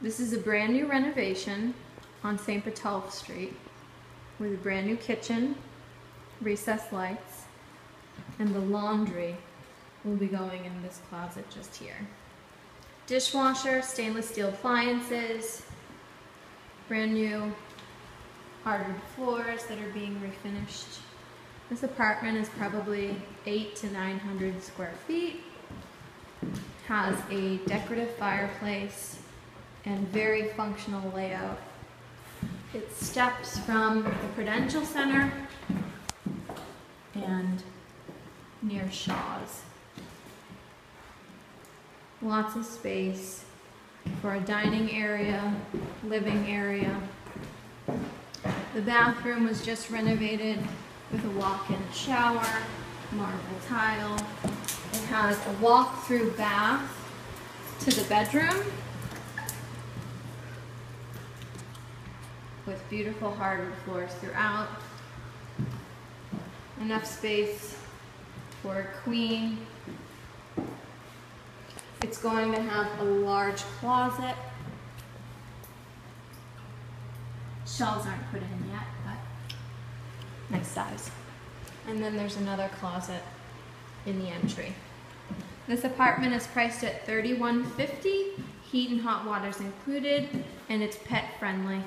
This is a brand new renovation on St. Botolph Street with a brand new kitchen, recessed lights, and the laundry will be going in this closet just here. Dishwasher, stainless steel appliances, brand new hardwood floors that are being refinished. This apartment is probably eight to 900 square feet, has a decorative fireplace and very functional layout. It steps from the Prudential Center and near Shaw's. Lots of space for a dining area, living area. The bathroom was just renovated with a walk-in shower, marble tile. It has a walk-through bath to the bedroom with beautiful hardwood floors throughout. Enough space for a queen. It's going to have a large closet. Shelves aren't put in yet, but nice size. And then there's another closet in the entry. This apartment is priced at $31.50, heat and hot water is included, and it's pet friendly.